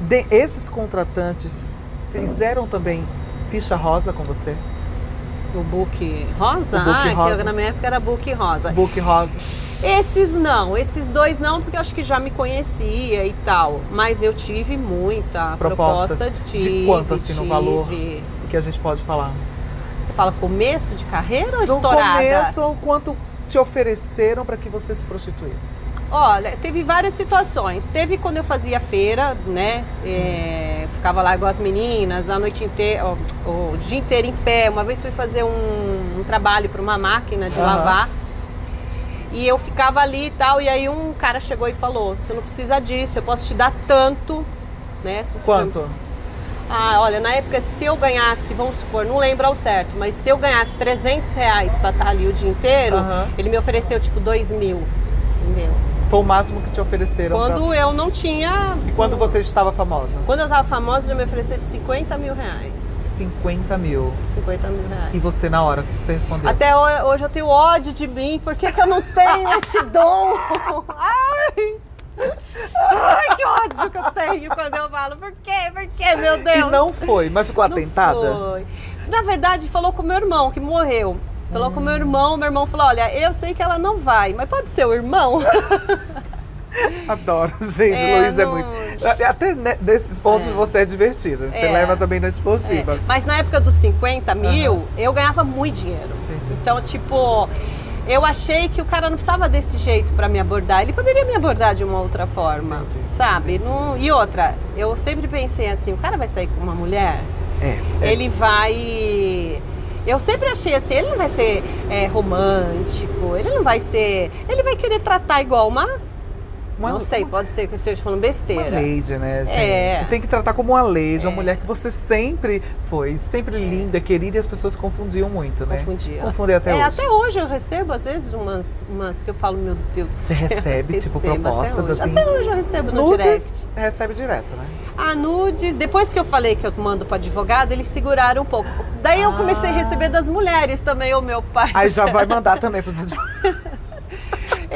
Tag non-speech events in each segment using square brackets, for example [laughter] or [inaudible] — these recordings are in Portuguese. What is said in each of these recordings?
De, esses contratantes fizeram também ficha rosa com você? O book rosa? O book ah, rosa. que na minha época era book rosa. Book rosa. Esses não, esses dois não, porque eu acho que já me conhecia e tal. Mas eu tive muita Propostas. proposta. De Tive, quanto, assim, no tive. valor? Que a gente pode falar. Você fala começo de carreira ou No estourada? começo, o quanto te ofereceram para que você se prostituísse? Olha, teve várias situações. Teve quando eu fazia feira, né? É, ficava lá igual as meninas, a noite inteira, o dia inteiro em pé. Uma vez fui fazer um, um trabalho para uma máquina de Aham. lavar. E eu ficava ali e tal, e aí um cara chegou e falou: Você não precisa disso, eu posso te dar tanto, né? For- Quanto? Ah, olha, na época, se eu ganhasse, vamos supor, não lembro ao certo, mas se eu ganhasse 300 reais pra estar ali o dia inteiro, Aham. ele me ofereceu tipo 2 mil? Foi o máximo que te ofereceram. Quando pra- eu não tinha. E quando você estava famosa? Quando eu tava famosa, já me ofereceram 50 mil reais. 50 mil. 50 mil reais. E você na hora, o que você respondeu? Até ho- hoje eu tenho ódio de mim, por que, que eu não tenho esse [laughs] dom? Ai! Ai, que ódio que eu tenho quando eu falo. Por quê? Por quê, meu Deus? E não foi, mas ficou Não atentada? foi. Na verdade, falou com meu irmão, que morreu. Falou com meu irmão, meu irmão falou: Olha, eu sei que ela não vai, mas pode ser o irmão? [laughs] Adoro, gente. É, Luiz é não- muito. Até ne- nesses pontos É. você é divertida. Você É. leva também na esportiva. É, Mas na época dos 50 mil, eu ganhava muito dinheiro. Entendi. Então, tipo, eu achei que o cara não precisava desse jeito pra me abordar. Ele poderia me abordar de uma outra forma, Entendi, sabe? entendi. Não- E outra, eu sempre pensei assim: o cara vai sair com uma mulher, É. é. ele vai. Eu sempre achei assim, ele não vai ser é, romântico, ele não vai ser. Ele vai querer tratar igual uma. Uma- não sei, pode ser que eu esteja falando besteira. Uma lady, né, gente? É. Tem que tratar como uma lady, uma É. mulher que você sempre foi, sempre linda, querida, e as pessoas confundiam muito, né? Confundia. Confundem até é, hoje. até hoje eu recebo, às vezes, umas, umas que eu falo, meu Deus do Você céu. recebe, [laughs] tipo, propostas, até assim? Até hoje eu recebo no Nudes, direct. recebe direto, né? Ah, nudes. Depois que eu falei que eu mando para advogado, eles seguraram um pouco. Daí eu comecei a Ah. receber das mulheres também, o meu pai. Aí já vai mandar também pros advogados. [laughs]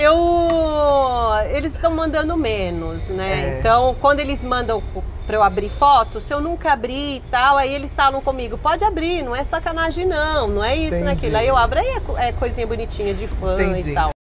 Eu. Eles estão mandando menos, né? É. Então, quando eles mandam para eu abrir foto, se eu nunca abrir e tal, aí eles falam comigo: pode abrir, não é sacanagem, não, não é isso, Entendi. naquilo. Aí eu abro, aí é é coisinha bonitinha de fã Entendi. e tal.